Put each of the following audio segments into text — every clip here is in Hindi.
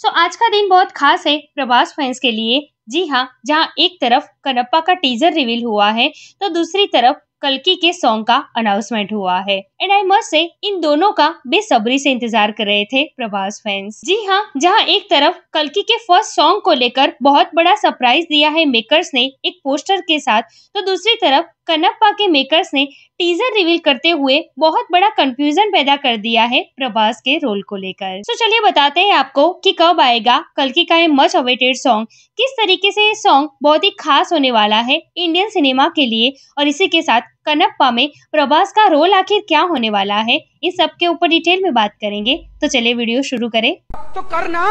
सो आज का दिन बहुत खास है प्रभास फैंस के लिए। जी हाँ जहाँ एक तरफ़ कनप्पा का टीजर रिवील हुआ है तो दूसरी तरफ़ कलकी के सॉन्ग का अनाउंसमेंट हुआ है। एंड आई मस्ट से इन दोनों का बेसब्री से इंतज़ार कर रहे थे प्रभास फैंस जी हाँ जहाँ एक तरफ़ कलकी के फ़र्स्ट सॉन्ग को लेकर बहुत बड़ा सरप्राइज़ दिया है मेकर्स ने एक पोस्टर के साथ तो दूसरी तरफ़ कनप्पा के मेकर्स ने टीजर रिवील करते हुए बहुत बड़ा कंफ्यूजन पैदा कर दिया है प्रभास के रोल को लेकर। तो चलिए बताते हैं आपको कि कब आएगा कल्कि का ये मच अवेटेड सॉन्ग किस तरीके से ये सॉन्ग बहुत ही खास होने वाला है इंडियन सिनेमा के लिए और इसी के साथ कनप्पा में प्रभास का रोल आखिर क्या होने वाला है इन सब के ऊपर डिटेल में बात करेंगे। तो चलिए वीडियो शुरू करें। तो करना।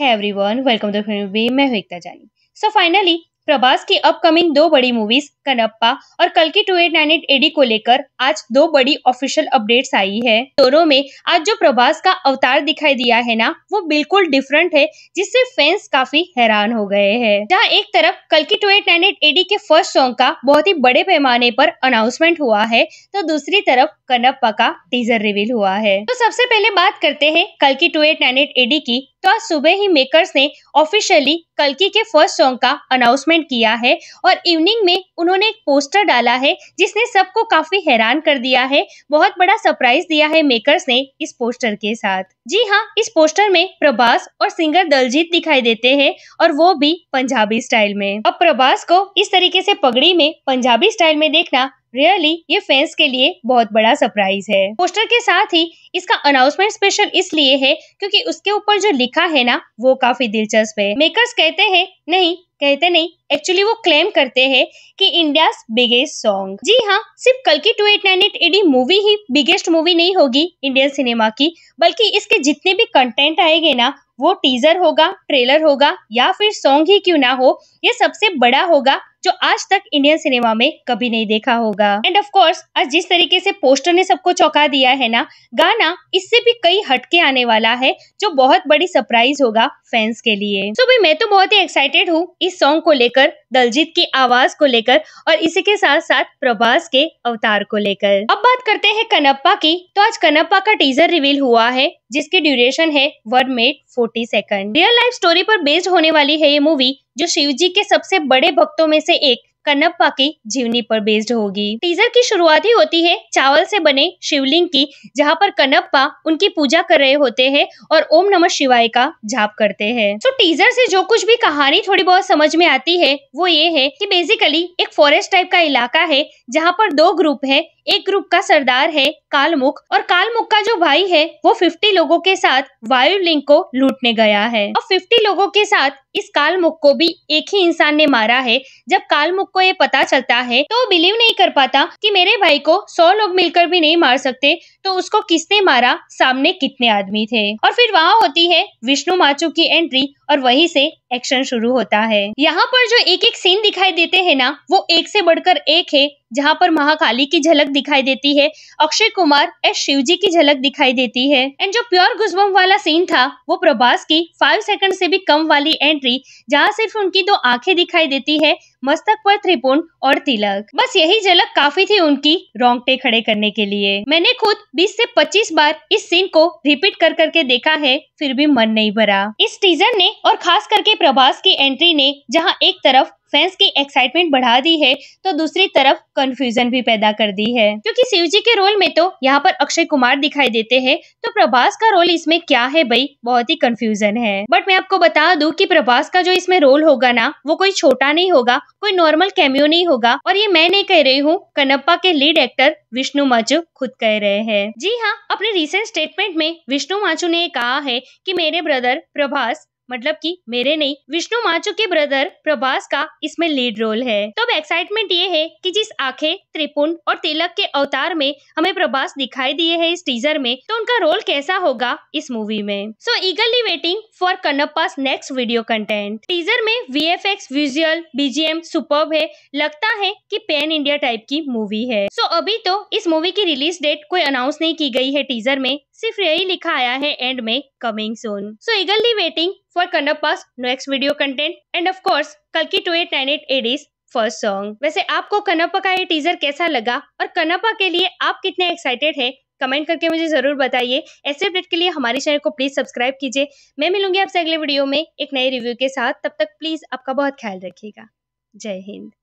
है एवरीवन वेलकम टू फ़िल्म मैं हूँ एकता जानी। सो फाइनली प्रभास की अपकमिंग दो बड़ी मूवीज़ कनप्पा और कल की two eight nine eight AD को लेकर आज दो बड़ी ऑफिशियल अपडेट्स आई है। दोनों में आज जो प्रभास का अवतार दिखाई दिया है ना, वो बिल्कुल डिफरेंट है, जिससे फैंस काफ़ी हैरान हो गए हैं। जहाँ एक तरफ़ कल की two eight nine eight AD के फ़र्स्ट सॉन्ग का बहुत ही बड़े पैमाने पर अनाउंसमेंट हुआ है तो दूसरी तरफ़ कनप्पा का टीजर रिवील हुआ है। तो सबसे पहले बात करते हैं कल की two eight nine eight AD की तो आज सुबह ही मेकर्स ने ऑफिशियली कलकी के फ़र्स्ट सॉन्ग का अनाउंसमेंट किया है और इवनिंग में उन्होंने एक पोस्टर डाला है जिसने सबको काफ़ी हैरान कर दिया है। बहुत बड़ा सरप्राइज़ दिया है मेकर्स ने इस पोस्टर के साथ। जी हाँ इस पोस्टर में प्रभास और सिंगर दलजीत दिखाई देते हैं और वो भी पंजाबी स्टाइल में। अब प्रभास को इस तरीके से पगड़ी में पंजाबी स्टाइल में देखना रियली ये फैंस के लिए बहुत बड़ा सरप्राइज़ है। पोस्टर के साथ ही इसका अनाउंसमेंट स्पेशल इसलिए है क्योंकि उसके ऊपर जो लिखा है ना, वो काफ़ी दिलचस्प है। मेकर्स कहते हैं, नहीं, कहते नहीं एक्चुअली वो क्लेम करते हैं कि इंडिया बिगेस्ट सॉन्ग जी हाँ सिर्फ़ कल की two eight nine eight AD movie ही बिगेस्ट मूवी नहीं होगी इंडियन सिनेमा की, बल्कि इसके जितने भी कंटेंट आएँगे ना, वो टीजर होगा ट्रेलर होगा, या फिर सॉन्ग ही क्यों ना हो, ये सबसे बड़ा होगा जो आज तक इंडियन सिनेमा में कभी नहीं देखा होगा। एंड ऑफ़ कोर्स आज जिस तरीके से पोस्टर ने सबको चौंका दिया है ना, गाना इससे भी कई हटके आने वाला है जो बहुत बड़ी सरप्राइज़ होगा फैंस के लिए। सो so, भाई मैं तो बहुत ही एक्साइटेड हूँ इस सॉन्ग को लेकर दलजीत की आवाज़ को लेकर और इसी के साथ साथ प्रभास के अवतार को लेकर। अब बात करते हैं कनप्पा की। तो आज कनप्पा का टीजर रिवील हुआ है जिसकी ड्यूरेशन है one minute forty second real life story पर बेस्ड होने वाली है ये मूवी जो शिव जी के सबसे बड़े भक्तों में से एक कन्नप्पा की जीवनी पर बेस्ड होगी। टीजर की शुरुआत ही होती है चावल से बने शिवलिंग की, जहाँ पर कनप्पा उनकी पूजा कर रहे होते हैं और ओम नमः शिवाय का जाप करते हैं। तो टीजर से जो कुछ भी कहानी थोड़ी बहुत समझ में आती है, वो ये है कि बेसिकली एक फॉरेस्ट टाइप का इलाका है, जहाँ पर दो ग्रुप है एक ग्रुप का सरदार है कालमुख और कालमुख का जो भाई है, वो 50 लोगों के साथ वायु लिंग को लूटने गया है। और 50 लोगों के साथ इस कालमुख को भी एक ही इंसान ने मारा है। जब कालमुख को ये पता चलता है तो बिलीव नहीं कर पाता कि मेरे भाई को सौ लोग मिलकर भी नहीं मार सकते तो उसको किसने मारा? सामने कितने आदमी थे। और फिर वहाँ होती है विष्णु माचू की एंट्री और वहीं से एक्शन शुरू होता है। यहाँ पर जो एक एक सीन दिखाई देते हैं ना, वो एक से बढ़कर एक है, जहाँ पर महाकाली की झलक दिखाई देती है, अक्षय कुमार एस शिवजी की झलक दिखाई देती है। एंड जो प्योर गुजबम वाला सीन था, वो प्रभास की फाइव सेकंड से भी कम वाली एंट्री जहाँ सिर्फ़ उनकी दो आँखें दिखाई देती है मस्तक पर त्रिपुण और तिलक। बस यही झलक काफ़ी थी उनकी रोंगटे खड़े करने के लिए। मैंने खुद 20 से 25 बार इस सीन को रिपीट कर करके देखा है, फिर भी मन नहीं भरा। इस टीजर ने और खास करके प्रभास की एंट्री ने, जहाँ एक तरफ़ फैंस की एक्साइटमेंट बढ़ा दी है तो दूसरी तरफ़ कंफ्यूजन भी पैदा कर दी है। क्योंकि शिव जी के रोल में तो यहाँ पर अक्षय कुमार दिखाई देते हैं तो प्रभास का रोल इसमें क्या है भाई? बहुत ही कंफ्यूजन है। बट मैं आपको बता दूँ कि प्रभास का जो इसमें रोल होगा ना, वो कोई छोटा नहीं होगा, कोई नॉर्मल कैमियो नहीं होगा। और ये मैं नहीं कह रही हूँ कनप्पा के लीड एक्टर विष्णु माचू खुद कह रहे हैं। जी हाँ अपने रिसेंट स्टेटमेंट में विष्णु माचू ने कहा है कि मेरे ब्रदर प्रभास मतलब कि मेरे नहीं विष्णु माचू के ब्रदर प्रभास का इसमें लीड रोल है। तो अब एक्साइटमेंट ये है कि जिस आँखें त्रिपुण और तिलक के अवतार में हमें प्रभास दिखाई दिए हैं इस टीजर में तो उनका रोल कैसा होगा इस मूवी में? So eagerly waiting for Kannappa's next video content teaser में V F X visual BGM super है। लगता है की पैन इंडिया टाइप की मूवी है। सो so, अभी तो इस मूवी की रिलीज़ डेट कोई अनाउंस नहीं की गई है टीजर में। सिर्फ़ यही लिखा आया है एंड में coming soon so eagerly waiting for Kannappa's next video content and of course कल की two eight nine eight AD's first song वैसे आपको कनप्पा का ये टीजर कैसा लगा और कनप्पा के लिए आप कितने एक्साइटेड है? कमेंट करके मुझे ज़रूर बताइए। ऐसे अपडेट के लिए हमारे चैनल को प्लीज़ सब्सक्राइब कीजिए। मैं मिलूँगी आपसे अगले वीडियो में एक नए रिव्यू के साथ। तब तक प्लीज़ आपका बहुत ख्याल रखिएगा। जय हिंद।